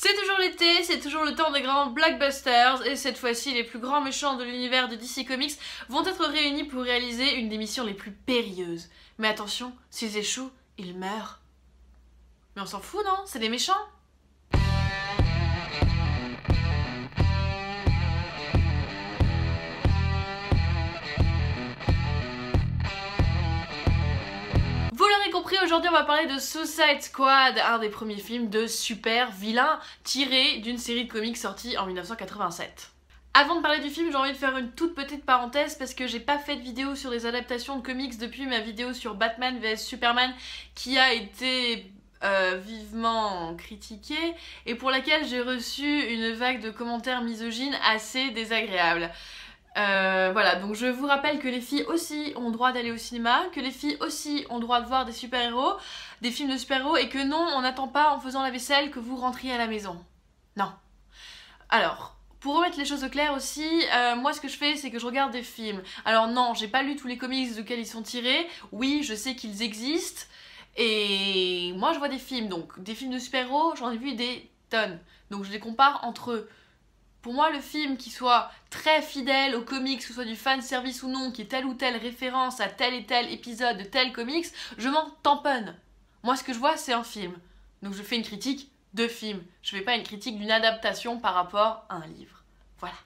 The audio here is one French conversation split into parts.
C'est toujours l'été, c'est toujours le temps des grands blockbusters, et cette fois-ci, les plus grands méchants de l'univers de DC Comics vont être réunis pour réaliser une des missions les plus périlleuses. Mais attention, s'ils échouent, ils meurent. Mais on s'en fout, non? C'est des méchants? Aujourd'hui on va parler de Suicide Squad, un des premiers films de super vilains tiré d'une série de comics sortie en 1987. Avant de parler du film, j'ai envie de faire une toute petite parenthèse parce que j'ai pas fait de vidéo sur les adaptations de comics depuis ma vidéo sur Batman vs Superman qui a été euh, vivement critiquée et pour laquelle j'ai reçu une vague de commentaires misogynes assez désagréables. Euh, voilà, donc je vous rappelle que les filles aussi ont droit d'aller au cinéma, que les filles aussi ont droit de voir des super-héros, des films de super-héros, et que non, on n'attend pas en faisant la vaisselle que vous rentriez à la maison. Non. Alors, pour remettre les choses au clair aussi, euh, moi ce que je fais c'est que je regarde des films. Alors non, j'ai pas lu tous les comics duquel ils sont tirés, oui, je sais qu'ils existent, et moi je vois des films, donc des films de super-héros, j'en ai vu des tonnes. Donc je les compare entre eux. Pour moi, le film qui soit très fidèle aux comics, que ce soit du fan service ou non, qui ait telle ou telle référence à tel et tel épisode de tel comics, je m'en tamponne. Moi, ce que je vois, c'est un film. Donc je fais une critique de film. Je fais pas une critique d'une adaptation par rapport à un livre. Voilà.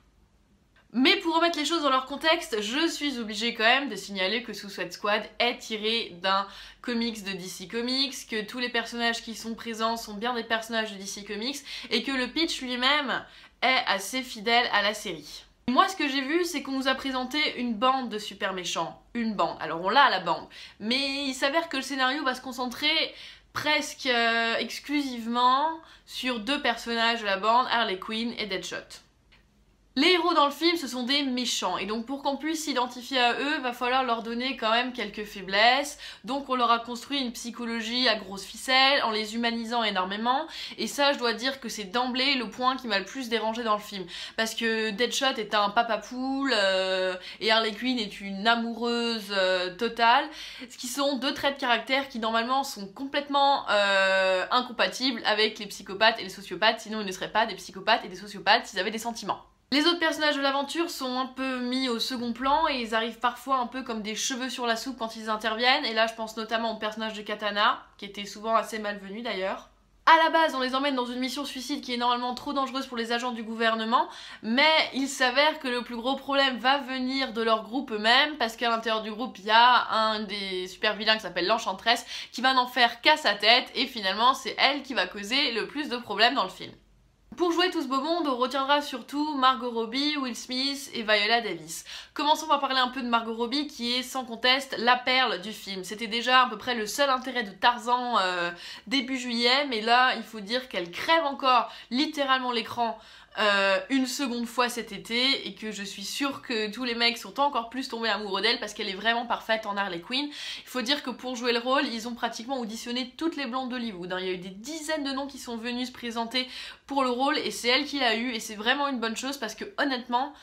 Mais pour remettre les choses dans leur contexte, je suis obligée quand même de signaler que Suicide Squad est tiré d'un comics de DC Comics, que tous les personnages qui sont présents sont bien des personnages de DC Comics, et que le pitch lui-même est assez fidèle à la série. Moi, ce que j'ai vu, c'est qu'on nous a présenté une bande de super méchants. Une bande. Alors, on l'a, la bande. Mais il s'avère que le scénario va se concentrer presque euh, exclusivement sur deux personnages de la bande, Harley Quinn et Deadshot. Les héros dans le film, ce sont des méchants, et donc pour qu'on puisse s'identifier à eux, va falloir leur donner quand même quelques faiblesses. Donc on leur a construit une psychologie à grosse ficelle, en les humanisant énormément, et ça je dois dire que c'est d'emblée le point qui m'a le plus dérangé dans le film. Parce que Deadshot est un papa poule, euh, et Harley Quinn est une amoureuse euh, totale, ce qui sont deux traits de caractère qui normalement sont complètement euh, incompatibles avec les psychopathes et les sociopathes, sinon ils ne seraient pas des psychopathes et des sociopathes s'ils avaient des sentiments. Les autres personnages de l'aventure sont un peu mis au second plan et ils arrivent parfois un peu comme des cheveux sur la soupe quand ils interviennent. Et là, je pense notamment au personnage de Katana, qui était souvent assez malvenu d'ailleurs. À la base, on les emmène dans une mission suicide qui est normalement trop dangereuse pour les agents du gouvernement, mais il s'avère que le plus gros problème va venir de leur groupe eux-mêmes, parce qu'à l'intérieur du groupe, il y a un des super vilains qui s'appelle l'Enchantresse, qui va n'en faire qu'à sa tête, et finalement, c'est elle qui va causer le plus de problèmes dans le film. Pour jouer tout ce beau monde, on retiendra surtout Margot Robbie, Will Smith et Viola Davis. Commençons par parler un peu de Margot Robbie qui est sans conteste la perle du film. C'était déjà à peu près le seul intérêt de Tarzan euh, début juillet, mais là il faut dire qu'elle crève encore littéralement l'écran euh, une seconde fois cet été et que je suis sûre que tous les mecs sont encore plus tombés amoureux d'elle parce qu'elle est vraiment parfaite en Harley Quinn. Il faut dire que pour jouer le rôle, ils ont pratiquement auditionné toutes les blondes d'Hollywood. Hein. Il y a eu des dizaines de noms qui sont venus se présenter pour le rôle et c'est elle qui l'a eu et c'est vraiment une bonne chose parce que honnêtement,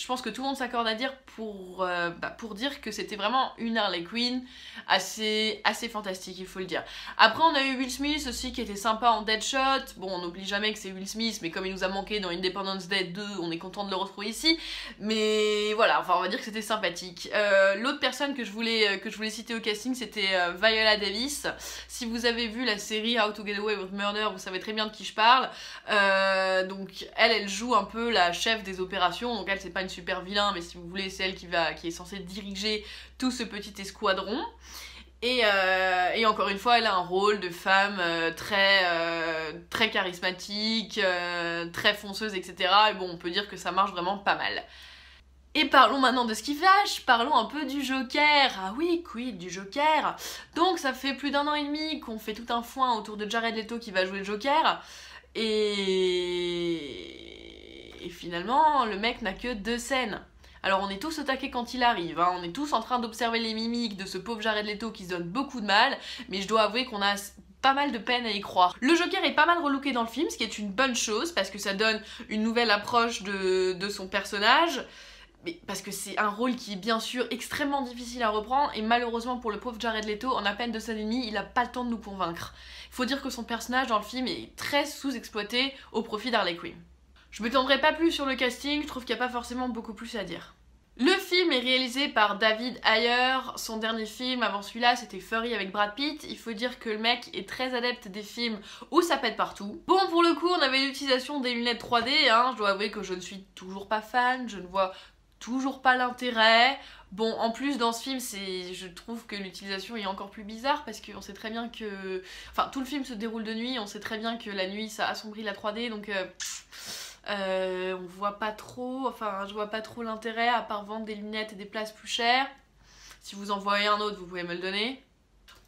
je pense que tout le monde s'accorde à dire pour, euh, bah, pour dire que c'était vraiment une Harley Quinn assez, assez fantastique, il faut le dire. Après, on a eu Will Smith aussi qui était sympa en Deadshot. Bon, on n'oublie jamais que c'est Will Smith, mais comme il nous a manqué dans Independence Day 2, on est content de le retrouver ici. Mais voilà, enfin, on va dire que c'était sympathique. Euh, l'autre personne que je, voulais, euh, que je voulais citer au casting, c'était Viola Davis. Si vous avez vu la série How to Get Away with Murder, vous savez très bien de qui je parle. donc, elle, elle joue un peu la chef des opérations. Donc, elle, c'est pas une super vilain, mais si vous voulez, c'est elle qui, va, qui est censée diriger tout ce petit escadron. Et, euh, et, encore une fois, elle a un rôle de femme euh, très, euh, très charismatique, très fonceuse, etc. Et bon, on peut dire que ça marche vraiment pas mal. Et parlons maintenant de ce qui fâche, parlons un peu du Joker. Ah oui, quid du Joker? Donc ça fait plus d'un an et demi qu'on fait tout un foin autour de Jared Leto qui va jouer le Joker. Et et finalement, le mec n'a que deux scènes. Alors on est tous au quand il arrive, hein. on est tous en train d'observer les mimiques de ce pauvre Jared Leto qui se donne beaucoup de mal, mais je dois avouer qu'on a pas mal de peine à y croire. Le Joker est pas mal relooké dans le film, ce qui est une bonne chose, parce que ça donne une nouvelle approche de, son personnage, mais parce que c'est un rôle qui est bien sûr extrêmement difficile à reprendre et malheureusement pour le pauvre Jared Leto, en à peine deux scènes et demie, il a pas le temps de nous convaincre. Faut dire que son personnage dans le film est très sous-exploité au profit d'Harley Quinn. Je m'étendrai pas plus sur le casting, je trouve qu'il n'y a pas forcément beaucoup plus à dire. Le film est réalisé par David Ayer. Son dernier film avant celui-là, c'était Furry avec Brad Pitt. Il faut dire que le mec est très adepte des films où ça pète partout. Bon, pour le coup, on avait l'utilisation des lunettes 3D. Hein. Je dois avouer que je ne suis toujours pas fan. Je ne vois toujours pas l'intérêt. Bon, en plus, dans ce film, c'est, je trouve que l'utilisation est encore plus bizarre parce qu'on sait très bien que. Enfin, tout le film se déroule de nuit, on sait très bien que la nuit ça assombrit la 3D donc. Euh, euh, on voit pas trop, enfin, je vois pas trop l'intérêt à part vendre des lunettes et des places plus chères. Si vous en voyez un autre, vous pouvez me le donner.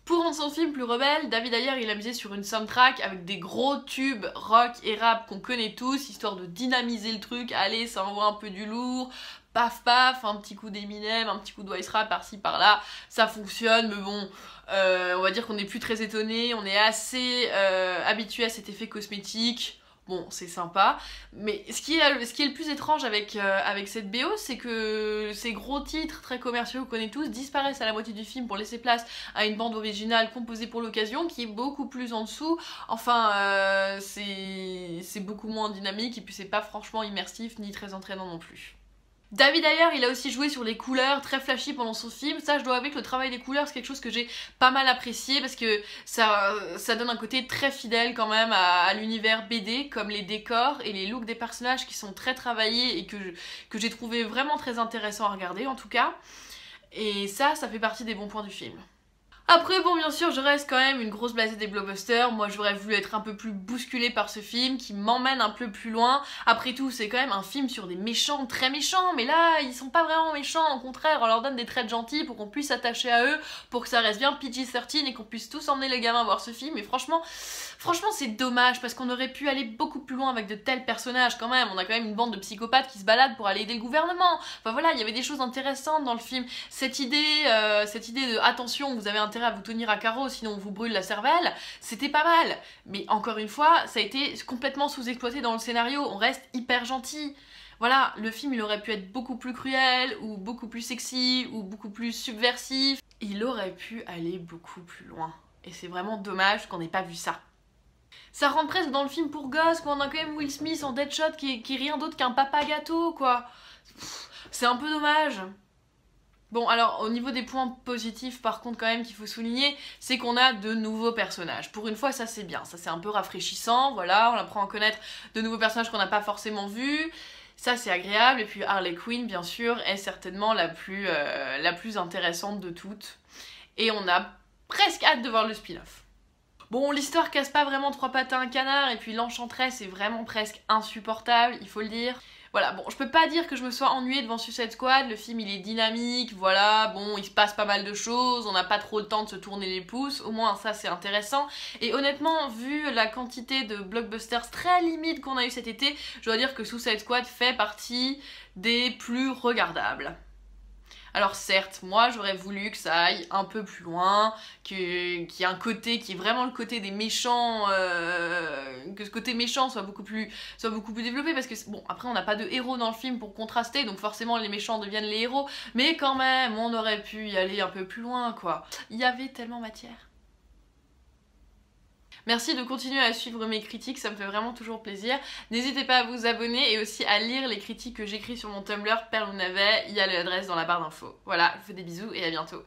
Pour rendre son film plus rebelle, David Ayer il a misé sur une soundtrack avec des gros tubes rock et rap qu'on connaît tous, histoire de dynamiser le truc, allez ça envoie un peu du lourd, paf paf, un petit coup d'Eminem, un petit coup de Rap par-ci par-là, ça fonctionne, mais bon, euh, on va dire qu'on n'est plus très étonné, on est assez euh, habitué à cet effet cosmétique. Bon, c'est sympa, mais ce qui, est, le plus étrange avec, euh, avec cette BO, c'est que ces gros titres très commerciaux qu'on connaît tous disparaissent à la moitié du film pour laisser place à une bande originale composée pour l'occasion qui est beaucoup plus en dessous. Enfin, c'est beaucoup moins dynamique et puis c'est pas franchement immersif ni très entraînant non plus. David d'ailleurs, il a aussi joué sur les couleurs très flashy pendant son film. Ça, je dois avouer que le travail des couleurs, c'est quelque chose que j'ai pas mal apprécié parce que ça, ça donne un côté très fidèle quand même à, l'univers BD, comme les décors et les looks des personnages qui sont très travaillés et que, que j'ai trouvé vraiment très intéressant à regarder en tout cas. Et ça, ça fait partie des bons points du film. Après, bon, bien sûr, je reste quand même une grosse blasée des blockbusters. Moi, j'aurais voulu être un peu plus bousculée par ce film qui m'emmène un peu plus loin. Après tout, c'est quand même un film sur des méchants très méchants, mais là, ils sont pas vraiment méchants. Au contraire, on leur donne des traits gentils pour qu'on puisse s'attacher à eux, pour que ça reste bien PG-13 et qu'on puisse tous emmener les gamins voir ce film. Et franchement, franchement, c'est dommage parce qu'on aurait pu aller beaucoup plus loin avec de tels personnages quand même. On a quand même une bande de psychopathes qui se baladent pour aller aider le gouvernement. Enfin voilà, il y avait des choses intéressantes dans le film. Cette idée, euh, cette idée de attention, vous avez un à vous tenir à carreau, sinon on vous brûle la cervelle, c'était pas mal. Mais encore une fois, ça a été complètement sous-exploité dans le scénario, on reste hyper gentil. Voilà, le film il aurait pu être beaucoup plus cruel, ou beaucoup plus sexy, ou beaucoup plus subversif. Il aurait pu aller beaucoup plus loin. Et c'est vraiment dommage qu'on n'ait pas vu ça. Ça rentre presque dans le film pour gosses, quoi. On a quand même Will Smith en Deadshot qui est, qui est rien d'autre qu'un papa gâteau, quoi. C'est un peu dommage. Bon, alors au niveau des points positifs, par contre, quand même, qu'il faut souligner, c'est qu'on a de nouveaux personnages. Pour une fois, ça c'est bien, ça c'est un peu rafraîchissant, voilà, on apprend à connaître de nouveaux personnages qu'on n'a pas forcément vus. Ça c'est agréable, et puis Harley Quinn, bien sûr, est certainement la plus, euh, la plus intéressante de toutes. Et on a presque hâte de voir le spin-off. Bon, l'histoire casse pas vraiment trois pattes à un canard, et puis l'enchantresse est vraiment presque insupportable, il faut le dire. Voilà, bon, je peux pas dire que je me sois ennuyée devant Suicide Squad, le film il est dynamique, voilà, bon, il se passe pas mal de choses, on n'a pas trop le temps de se tourner les pouces, au moins ça c'est intéressant. Et honnêtement, vu la quantité de blockbusters très limite qu'on a eu cet été, je dois dire que Suicide Squad fait partie des plus regardables. Alors certes, moi j'aurais voulu que ça aille un peu plus loin, qu'il y ait un côté qui est vraiment le côté des méchants, euh, que ce côté méchant soit beaucoup plus, soit beaucoup plus développé parce que bon après on n'a pas de héros dans le film pour contraster donc forcément les méchants deviennent les héros, mais quand même on aurait pu y aller un peu plus loin quoi. Il y avait tellement matière. Merci de continuer à suivre mes critiques, ça me fait vraiment toujours plaisir. N'hésitez pas à vous abonner et aussi à lire les critiques que j'écris sur mon Tumblr Perle ou Navet, il y a l'adresse dans la barre d'infos. Voilà, je vous fais des bisous et à bientôt.